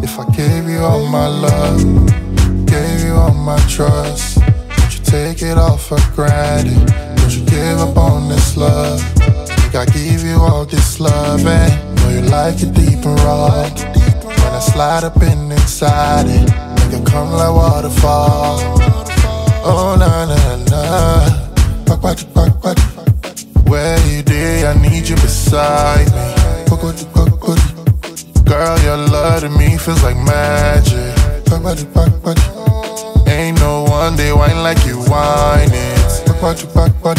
If I gave you all my love, gave you all my trust, would you take it all for granted? Would you give up on this love? Think I give you all this love and know you like it deep and raw. When I slide up in inside it, make it come like waterfall. Oh na na na, where you did, I need you beside me. Girl, your inside of me feels like magic. Talk about it, back, back. Ain't no one day wine like you wine it. Talk about you, back, back.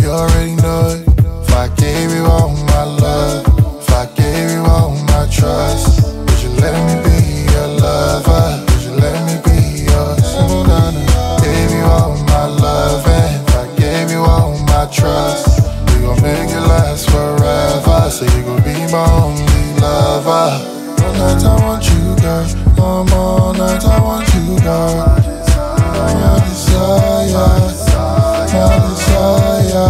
You already know it. If I gave you all my love, if I gave you all my trust, would you let me be your lover? Would you let me be yours? I gave you all my love, and if I gave you all my trust, we gon' make it last forever. So you gon' be my only lover. All night I want you, girl. All night I want you, girl. I'm desire, your desire.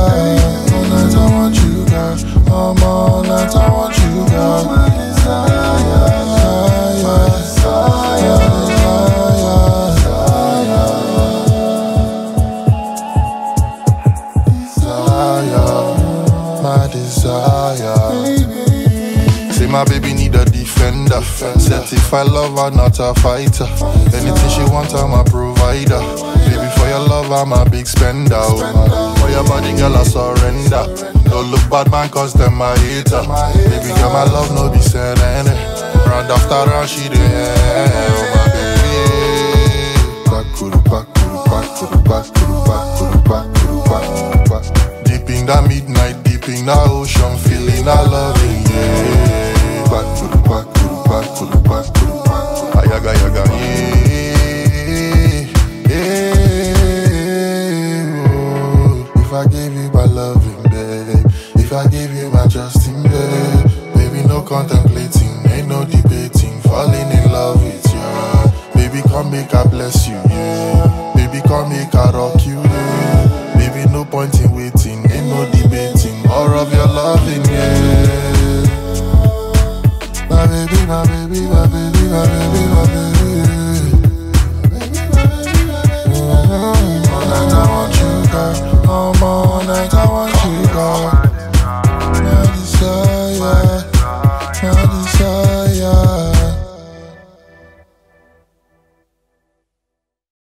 All night I want you, girl. All night I want you, girl. Your desire, your desire. desire my baby need a defender. Certified lover, not a fighter. Anything she wants, I'm a provider. Baby, for your love, I'm a big spender. For your body, girl, I surrender. Don't look bad, man, cause them my hater. Baby, girl, my love, no be surrender. Round after round, she the my baby. Back to the back, to the back, to the back. you my loving, babe. If I give you my trusting, babe. Baby, no contemplating, ain't no debating. Falling in love with you. Baby, come make I bless you.